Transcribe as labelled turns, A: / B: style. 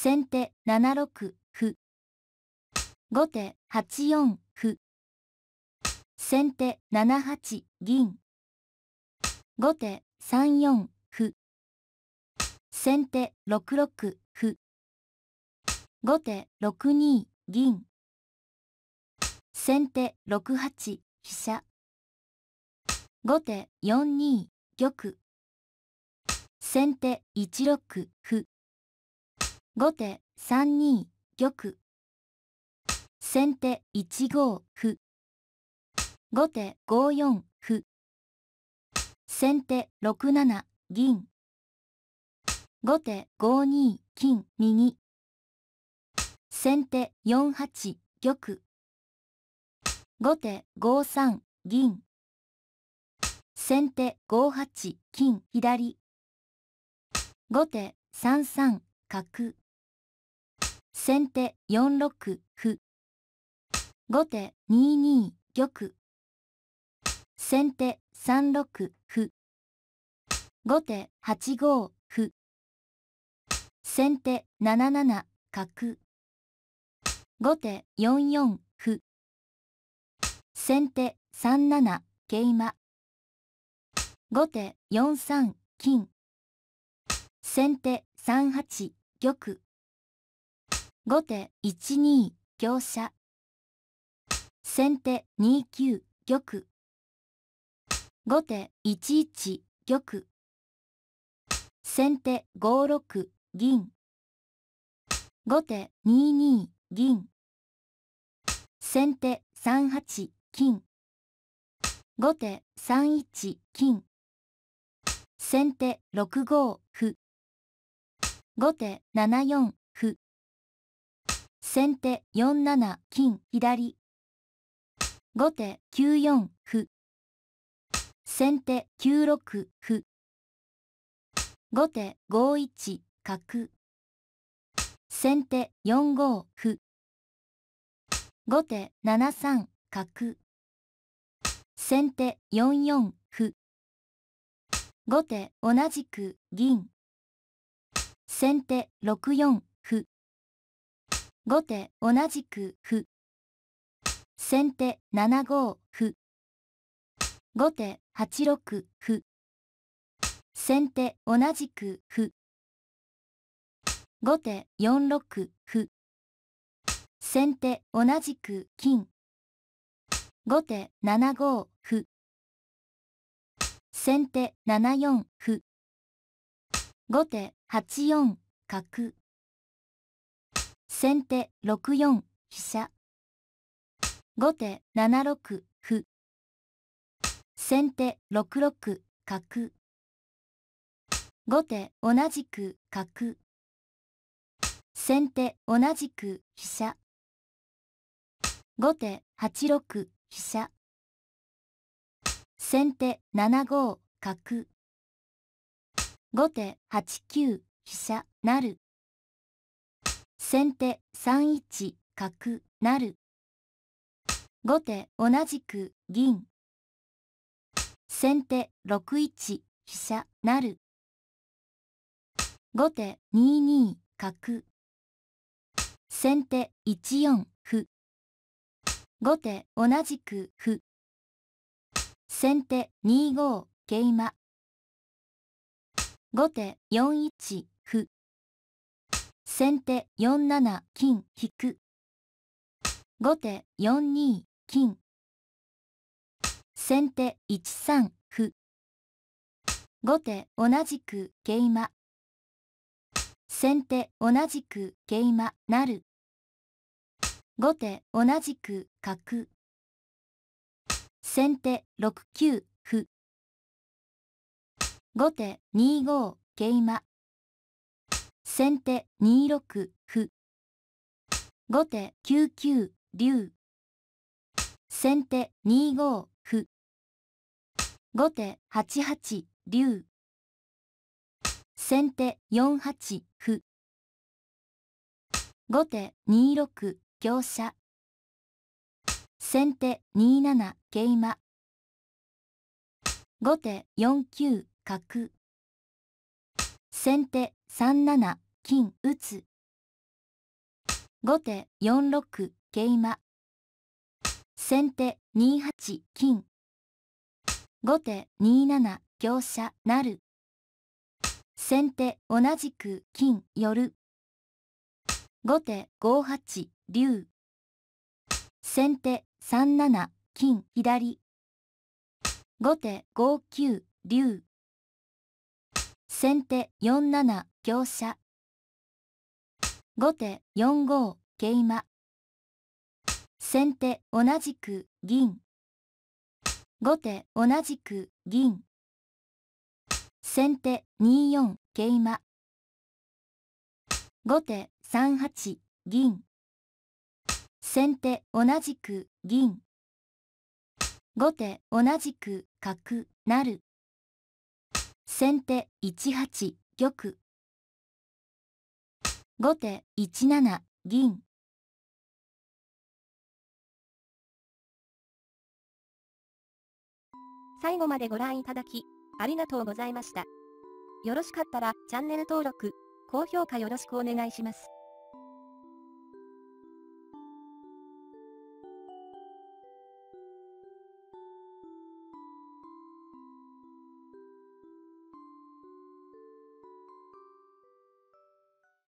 A: 先手7六歩。後手8四歩。先手7八銀。後手3四歩。先手6六歩。後手6二銀。先手6八飛車。後手4二玉。先手1六歩。後手3二玉。先手1五歩。後手5四歩。先手6七銀。後手5二金右。先手4八玉。後手5三銀。先手5八金左。後手3三角。先手4六歩。後手2二玉。先手3六歩。後手8五歩。先手7七角。後手4四歩。先手3七桂馬。後手4三金。先手3八玉。後手1二香車。先手2九玉。後手1一玉。先手5六銀。後手2二銀。先手3八金。後手3一金。先手6五歩。後手7四。先手4七金左。後手9四歩。先手9六歩。後手5一角。先手4五歩。後手7三角。先手4四歩。後手同じく銀。先手6四。後手同じく歩。先手7五歩。後手8六歩。先手同じく歩。後手4六歩。先手同じく金。後手7五歩。先手7四歩。後手8四角。先手6四飛車。後手7六歩。先手6六角。後手同じく角。先手同じく飛車。後手8六飛車。先手7五角。後手8九飛車成。先手3一角成。後手同じく銀。先手6一飛車成。後手2二角。先手1四歩。後手同じく歩。先手2五桂馬。後手4一。先手4七金引く。後手4二金。先手1三歩。後手同じく桂馬。先手同じく桂馬なる。後手同じく角。先手6九歩。後手2五桂馬。先手2六歩。後手9九竜。先手2五歩。後手8八竜。先手4八歩。後手2六香車。先手2七桂馬。後手4九角。先手3七金打つ。後手4六桂馬。先手2八金。後手2七香車成。先手同じく金寄る。後手5八竜。先手3七金左。後手5九竜。先手4七香車。後手4五桂馬。先手同じく銀。後手同じく銀。先手2四桂馬。後手3八銀。先手同じく銀。後手同じく角成。先手1八玉。後手1七銀。
B: 最後までご覧いただき、ありがとうございました。よろしかったらチャンネル登録、高評価よろしくお願いします。